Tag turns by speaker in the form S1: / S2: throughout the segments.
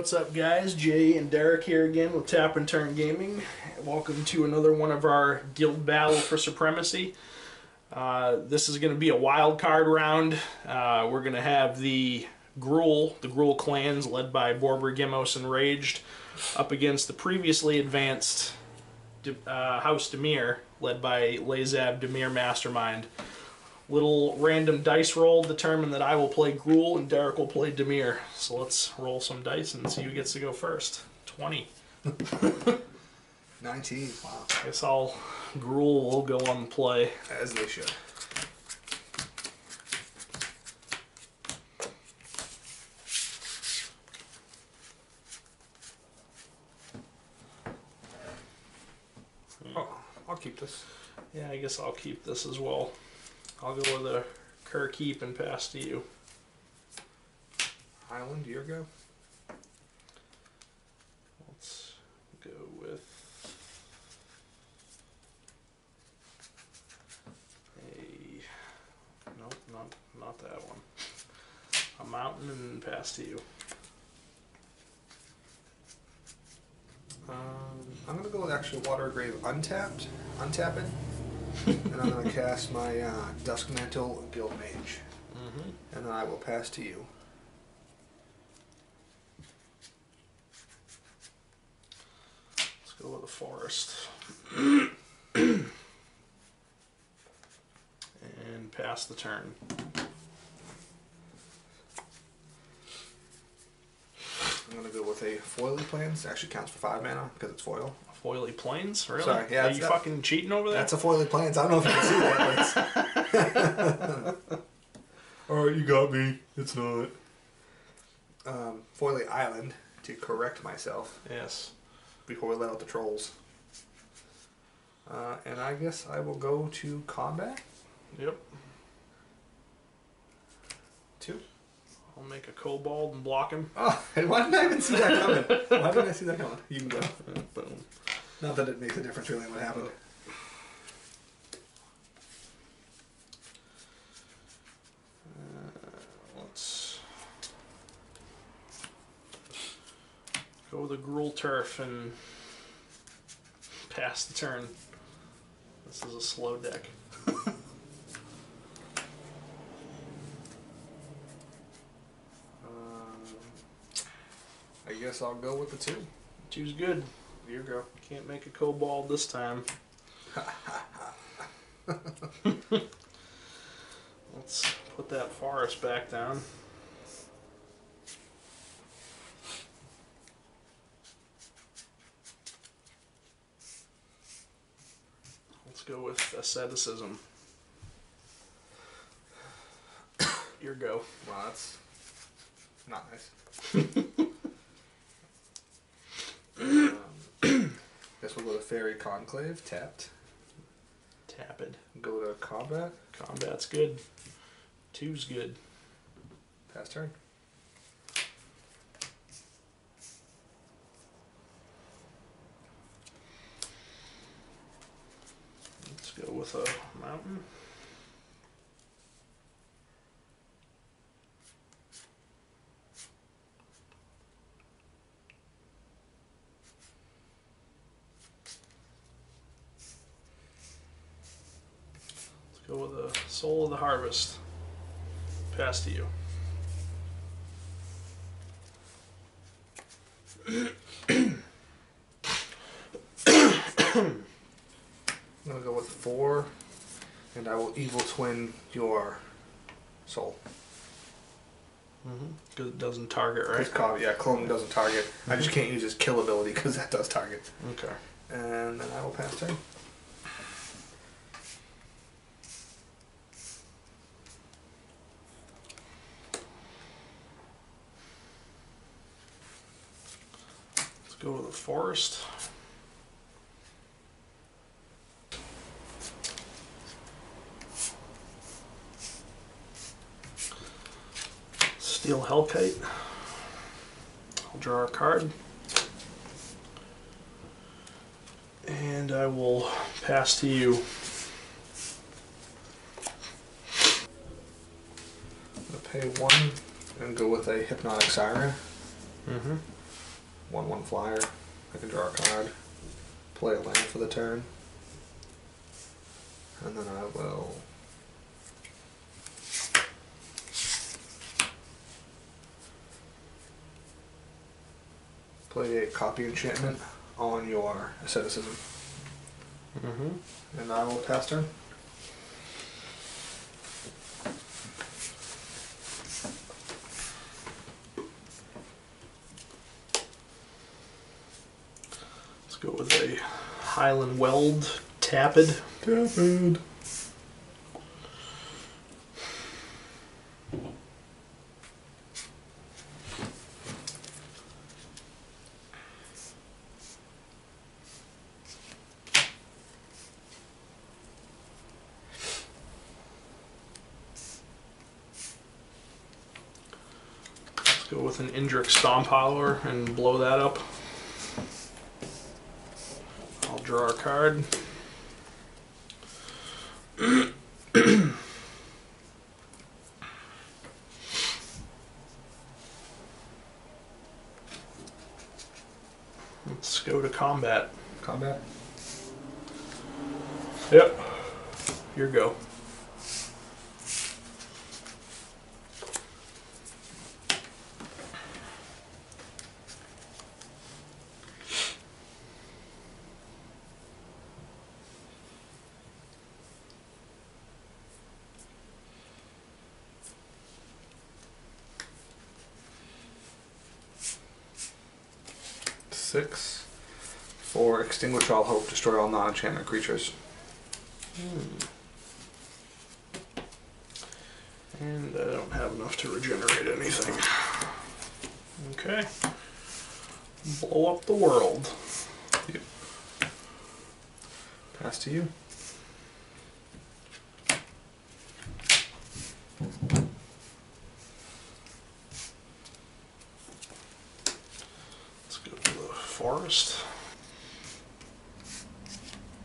S1: What's up, guys? Jay and Derek here again with Tap and Turn Gaming. Welcome to another one of our guild battle for supremacy. Uh, this is going to be a wild card round. Uh, we're going to have the Gruul, the Gruul clans led by Borborygmos Enraged, up against the previously advanced uh, House Dimir, led by Lazav Dimir Mastermind. Little random dice roll determined that I will play Gruul and Derek will play Dimir. So let's roll some dice and see who gets to go first. 20.
S2: 19. Wow.
S1: I guess I'll Gruul will go on play.
S2: As they should. Oh, I'll keep this.
S1: Yeah, I guess I'll keep this as well. I'll go with a Kerr keep and pass to you.
S2: Island, your go.
S1: Let's go with a nope, not not that one. A mountain and pass to you.
S2: Um, I'm gonna go with actually Watery Grave untapped, untap it, and I'm gonna cast my uh, Duskmantle Guildmage,
S1: Mm-hmm.
S2: and then I will pass to you.
S1: Let's go with the forest. and pass the turn.
S2: I'm gonna go with a Foily Plans. Actually counts for five mana because it's foil.
S1: Foily plains, really?
S2: Sorry, yeah,
S1: Are
S2: it's
S1: you
S2: that-
S1: fucking cheating over there?
S2: That's a Foily Plans. I don't know if you can see that, but it's.
S3: Alright, you got me. It's not.
S2: um, Foily Island to correct myself
S1: yes.
S2: before we let out the trolls. Uh, and I guess I will go to combat.
S1: Yep.
S2: Two.
S1: I'll make a kobold and block him.
S2: Oh, and why didn't I even see that coming? Why didn't I see that coming? You can go.
S1: Uh, Boom.
S2: Not that it makes a difference really what happened.
S1: Let's go with a Gruul Turf and pass the turn. This is a slow deck.
S2: Um, I guess I'll go with the two.
S1: Two's good.
S2: You go.
S1: Can't make a kobold this time. Let's put that forest back down. Let's go with asceticism. Your go.
S2: Well, that's not nice. um, guess we'll go to Faerie Conclave, tapped.
S1: Tapped.
S2: Go to combat,
S1: Combat's good. Two's good.
S2: pass turn.
S1: Let's go with a mountain. Let's go with a soul of the harvest. Pass to you.
S2: I'm gonna go with four, and I will evil twin your soul. Mm-hmm.
S1: Because it doesn't target, right?
S2: Yeah, clone doesn't target. I just can't use his kill ability because that does target.
S1: Okay.
S2: And then I will pass turn.
S1: The forest. Steel Hellkite. I'll draw a card. And I will pass to you.
S2: Pay one and go with a hypnotic siren.
S1: Mm-hmm.
S2: one one flyer. I can draw a card, play a land for the turn, and then I will. Play a copy enchantment on your asceticism,
S1: Mm-hmm.
S2: and I will pass turn.
S1: Let's go with a Highland Weald Tapid.
S3: Tapid.
S1: Let's go with an Indrik Stomphowler and blow that up. Draw a card. Let's go to combat.
S2: Combat.
S1: Yep. Your go.
S2: Six. For extinguish all hope, destroy all non-enchantment creatures. Hmm.
S1: And I don't have enough to regenerate anything. Okay. Blow up the world. Yep.
S2: Pass to you.
S1: Let's go to the forest.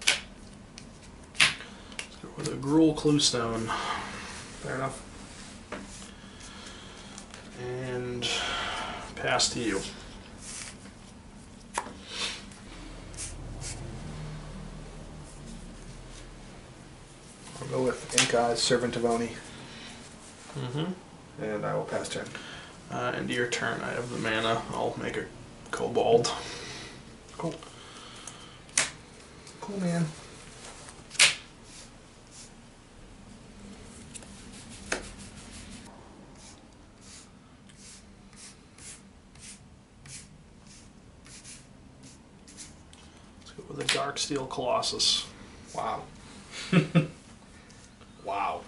S1: Let's go with a Gruul Cluestone.
S2: Fair enough.
S1: And pass to you.
S2: I'll go with Ink-Eyes, Servant of Oni,
S1: Mm-hmm.
S2: and I will pass turn.
S1: Uh, end of your turn. I have the mana. I'll make a kobold.
S2: Cool. Cool, man.
S1: Darksteel Colossus.
S2: Wow. wow.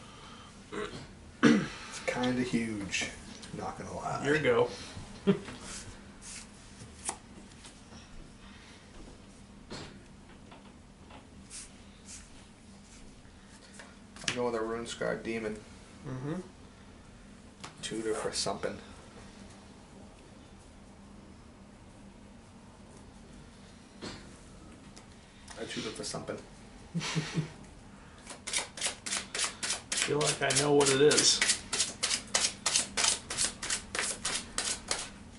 S2: it's kind of huge. Not gonna lie.
S1: Your go.
S2: I'll go with a Rune Scarred Demon.
S1: Mm-hmm.
S2: Tutor for something. I tutor for something.
S1: feel like I know what it is.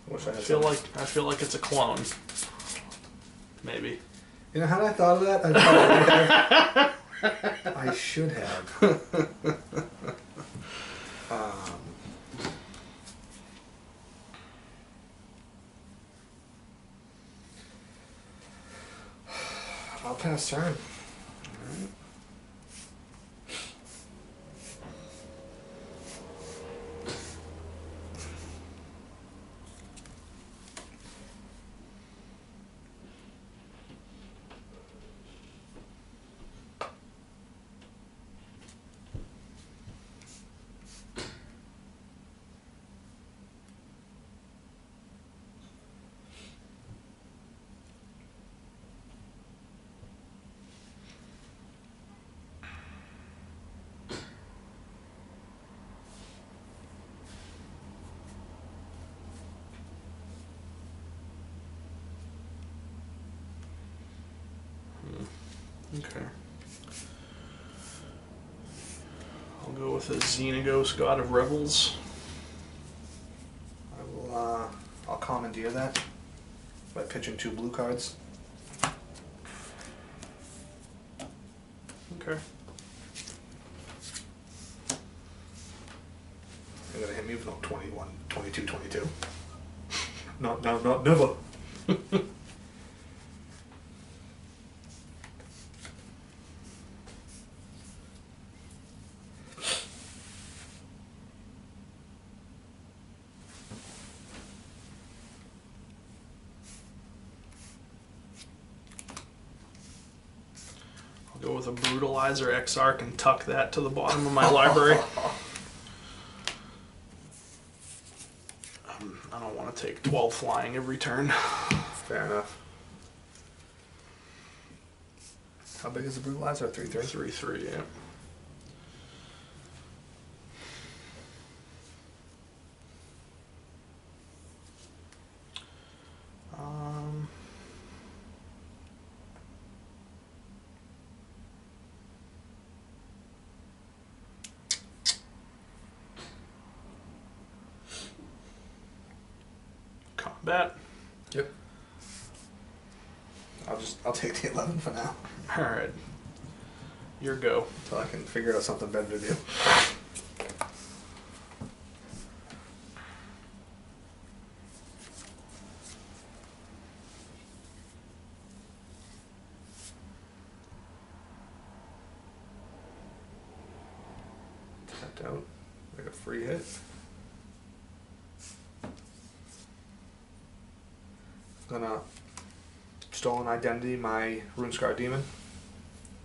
S2: Wish I
S1: I feel like I feel like it's a clone. Maybe.
S2: You know, had I thought of that, I. I should have. um, I'll pass turn.
S1: Okay. I'll go with a Xenagos, God of Revels.
S2: I will. Uh, I'll commandeer that. by pitching two blue cards.
S1: Okay.
S2: They're gonna hit me with no 21, 22, 22.
S3: Not now, not never.
S1: I'll go with a Brutalizer Exarch can tuck that to the bottom of my library. Um, I don't want to take 12 flying every turn.
S2: Fair enough. How big is the brutalizer? Three three.
S1: 3 3, yeah. Um, combat.
S2: Yep. I'll just I'll take the eleven for now
S1: All right. Your go.
S2: until I can figure out something better to do. Tapped out. Like a free hit. Gonna stolen identity my Runescar demon.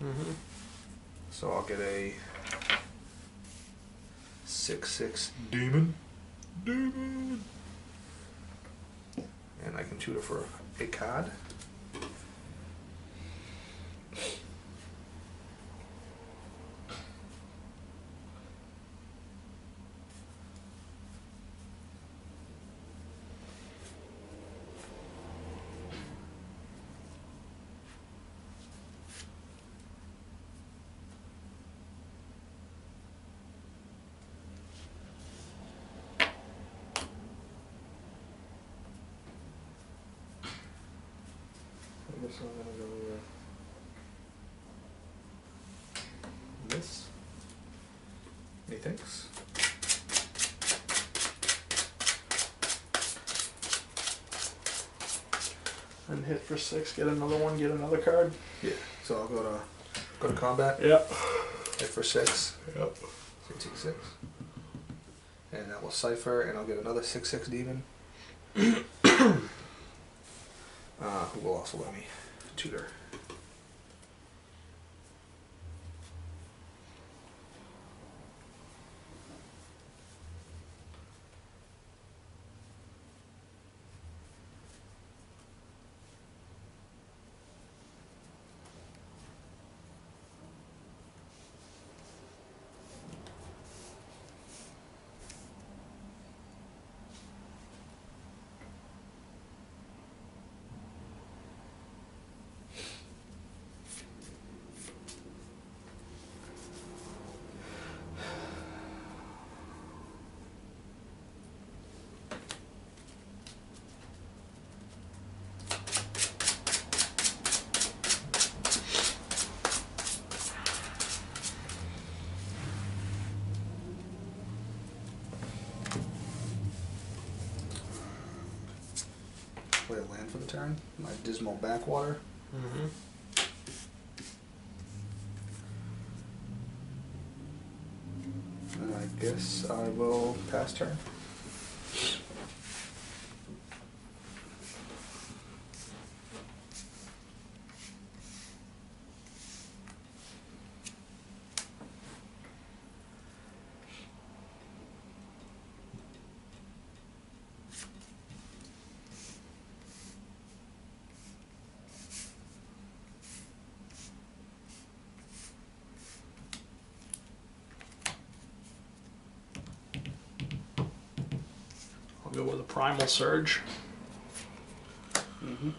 S1: Mm-hmm.
S2: So I'll get a six six
S3: Demon. Demon.
S2: and I can shoot it for a card. I guess I'm gonna go this. Methinks.
S1: And hit for six, get another one, get another card.
S2: Yeah. So I'll go to go to combat.
S1: Yep.
S2: Hit for six.
S3: Yep.
S2: Six six six. And that will cipher, and I'll get another six six demon. uh, who will also let me tutor. Play a land for the turn. My dismal backwater.
S1: Mm-hmm.
S2: And I guess I will pass turn.
S1: Go with a primal surge.
S2: Mm-hmm.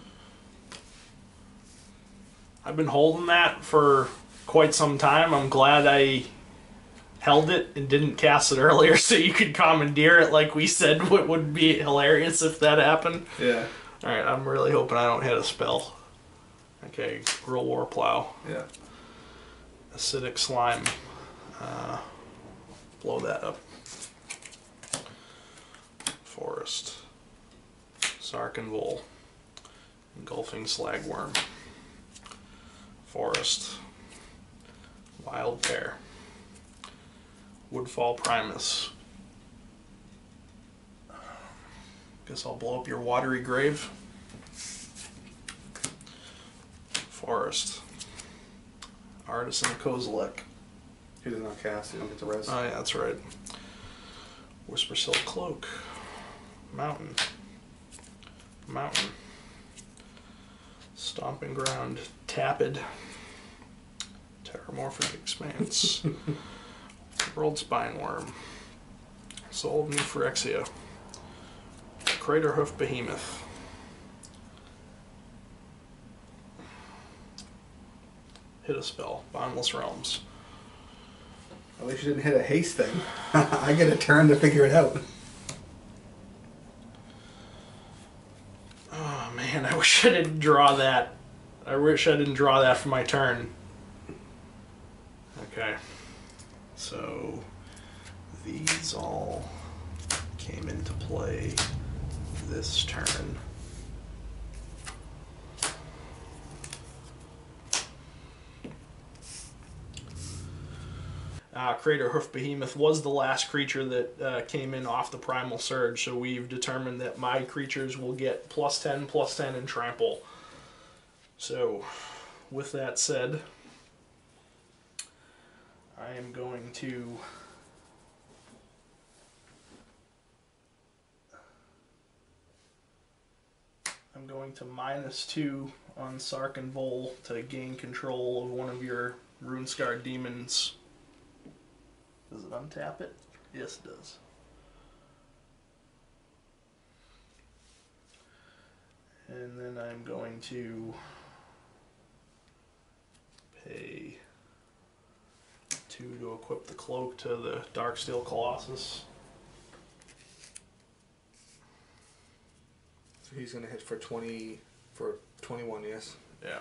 S1: I've been holding that for quite some time. I'm glad I held it and didn't cast it earlier so you could commandeer it like we said what would be hilarious if that happened.
S2: Yeah.
S1: All right, I'm really hoping I don't hit a spell. Okay, Gruul War Plow,
S2: Yeah.
S1: acidic slime. Uh, blow that up. Forest, Sarkhan Vol, Engulfing Slagwurm. Forest, wild bear. woodfall primus. Guess I'll blow up your watery grave. Forest. Artisan Kozilek.
S2: He does not cast. He don't get the res.
S1: Oh ah, yeah, that's right. Whispersilk Cloak. Mountain. Mountain. Stomping Ground. Tapid. Terramorphic Expanse. Worldspine Wurm. Soul of New Phyrexia. Craterhoof Behemoth. Hit a spell. Boundless Realms.
S2: At least you didn't hit a haste thing. I get a turn to figure it out.
S1: Oh man, I didn't draw that. I wish I didn't draw that for my turn. Okay. So these all came into play this turn. Uh, Craterhoof Behemoth was the last creature that uh, came in off the Primal Surge, so we've determined that my creatures will get plus 10, plus 10, and trample. So, with that said, I am going to. I'm going to minus two on Sarkhan Vol to gain control of one of your Runescar demons. Untap it? Yes, it does. And then I'm going to pay two to equip the cloak to the Darksteel Colossus.
S2: So he's gonna hit for twenty for twenty one. Yes.
S1: Yeah.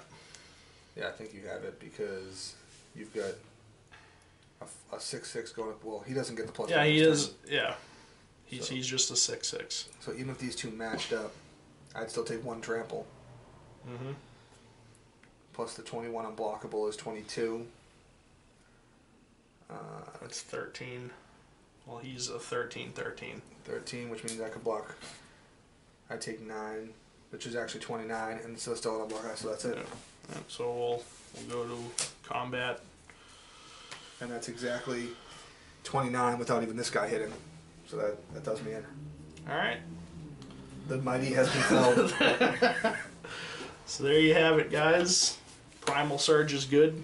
S2: Yeah, I think you have it because you've got a, a six six going up. Well, he doesn't get the plus.
S1: Yeah, he is.
S2: turn.
S1: Yeah. He's,
S2: So-
S1: he's just a 6 6.
S2: So even if these two matched up, I'd still take one trample.
S1: Mm-hmm.
S2: Plus the twenty one unblockable is twenty two. Uh,
S1: That's 13. Well, he's a 13 13.
S2: 13, which means I could block. I take 9, which is actually 29, and so still on a block, so that's it.
S1: Yeah. Yeah, so we'll, we'll go to combat.
S2: And that's exactly 29 without even this guy hitting. So that, that does me in.
S1: Alright.
S2: The mighty has been felled.
S1: So there you have it, guys. Primal Surge is good.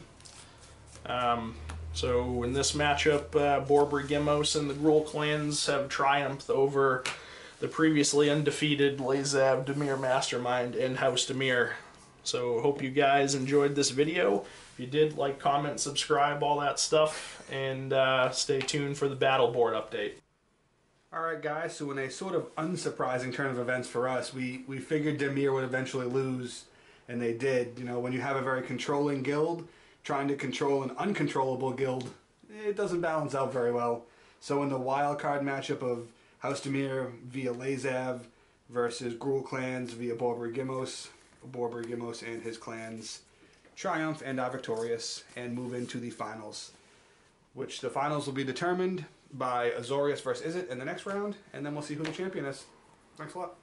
S1: Um, so in this matchup, uh, Borborygmos and the Gruul clans have triumphed over the previously undefeated Lazav Dimir Mastermind and House Dimir. So hope you guys enjoyed this video. You did, like, comment, subscribe, all that stuff, and uh, stay tuned for the battle board update.
S2: Alright, guys, so in a sort of unsurprising turn of events for us, we, we figured Dimir would eventually lose, and they did. You know, when you have a very controlling guild, trying to control an uncontrollable guild, it doesn't balance out very well. So in the wild card matchup of House Dimir via Lazav versus Gruul clans via Borborygmos, Borber Gimos and his clans triumph and are victorious and move into the finals which the finals will be determined by Azorius versus Izzet in the next round, and then we'll see who the champion is. Thanks a lot.